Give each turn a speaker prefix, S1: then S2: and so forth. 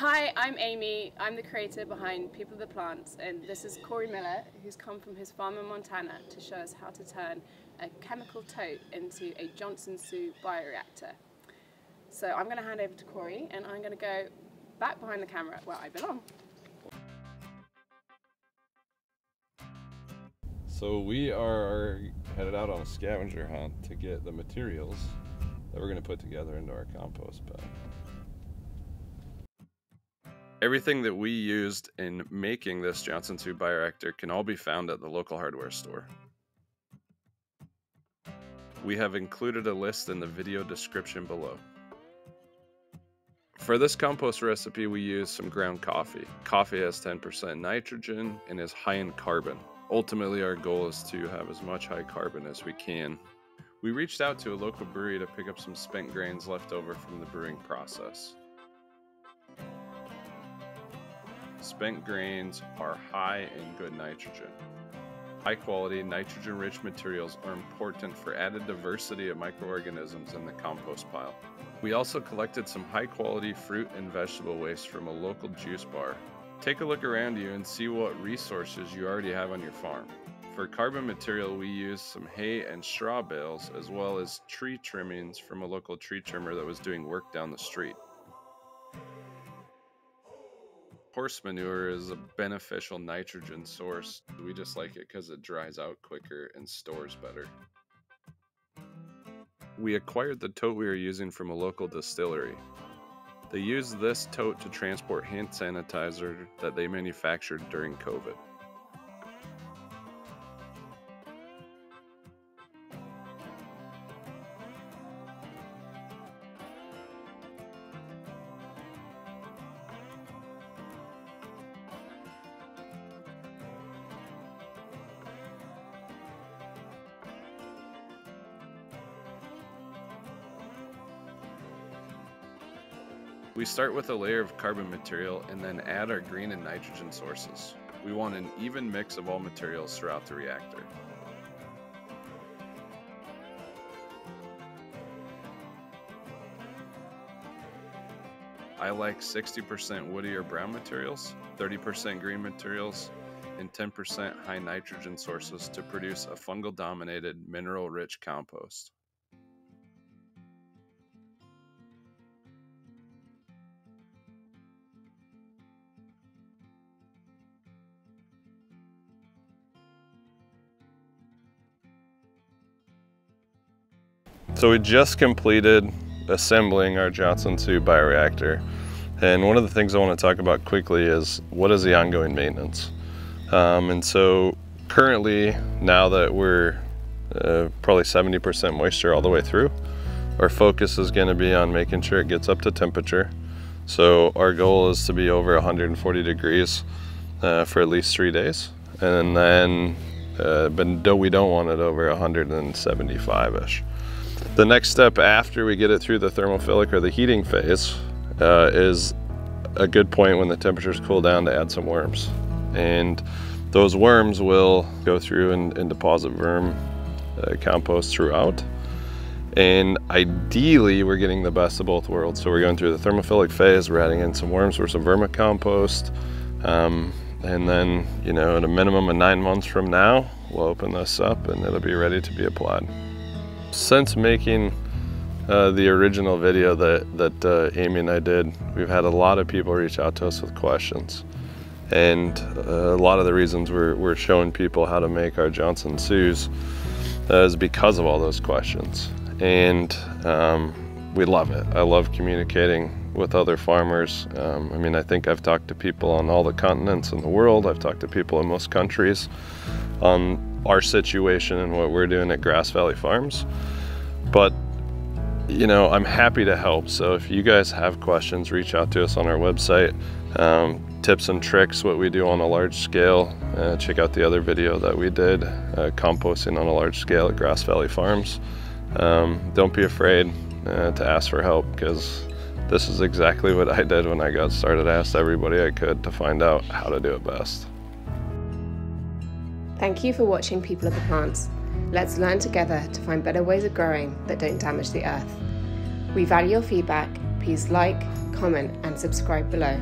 S1: Hi, I'm Amy. I'm the creator behind People of the Plants, and this is Cory Miller, who's come from his farm in Montana to show us how to turn a chemical tote into a Johnson Su bioreactor. So I'm going to hand over to Cory, and I'm going to go back behind the camera where I belong.
S2: So we are headed out on a scavenger hunt to get the materials that we're going to put together into our compost bed. Everything that we used in making this Johnson Su bioreactor can all be found at the local hardware store. We have included a list in the video description below. For this compost recipe, we use some ground coffee. Coffee has 10% nitrogen and is high in carbon. Ultimately, our goal is to have as much high carbon as we can. We reached out to a local brewery to pick up some spent grains left over from the brewing process. Spent grains are high in good nitrogen. High quality, nitrogen rich materials are important for added diversity of microorganisms in the compost pile. We also collected some high quality fruit and vegetable waste from a local juice bar. Take a look around you and see what resources you already have on your farm. For carbon material, we used some hay and straw bales as well as tree trimmings from a local tree trimmer that was doing work down the street. Horse manure is a beneficial nitrogen source. We just like it because it dries out quicker and stores better. We acquired the tote we are using from a local distillery. They used this tote to transport hand sanitizer that they manufactured during COVID. We start with a layer of carbon material and then add our green and nitrogen sources. We want an even mix of all materials throughout the reactor. I like 60% woody or brown materials, 30% green materials, and 10% high nitrogen sources to produce a fungal dominated mineral rich compost. So we just completed assembling our Johnson Su bioreactor. And one of the things I want to talk about quickly is what is the ongoing maintenance? Um, and so currently, now that we're uh, probably 70% moisture all the way through, our focus is going to be on making sure it gets up to temperature. So our goal is to be over 140 degrees uh, for at least three days. And then, uh, but we don't want it over 175-ish. The next step after we get it through the thermophilic or the heating phase uh, is a good point when the temperatures cool down to add some worms. And those worms will go through and, and deposit worm uh, compost throughout. And ideally, we're getting the best of both worlds. So we're going through the thermophilic phase, we're adding in some worms for some vermicompost. Um, and then, you know, at a minimum of nine months from now, we'll open this up and it'll be ready to be applied. Since making uh, the original video that, that uh, Amy and I did, we've had a lot of people reach out to us with questions. And uh, a lot of the reasons we're, we're showing people how to make our Johnson Sus uh, is because of all those questions. And um, we love it. I love communicating with other farmers. Um, I mean, I think I've talked to people on all the continents in the world. I've talked to people in most countries on our situation and what we're doing at Grass Valley Farms. But you know, I'm happy to help. So if you guys have questions, reach out to us on our website. Um, tips and tricks, what we do on a large scale. Uh, check out the other video that we did, uh, composting on a large scale at Grass Valley Farms. Um, don't be afraid uh, to ask for help because this is exactly what I did when I got started. I asked everybody I could to find out how to do it best.
S1: Thank you for watching People of the Plants. Let's learn together to find better ways of growing that don't damage the earth. We value your feedback
S3: please like, comment, and subscribe below.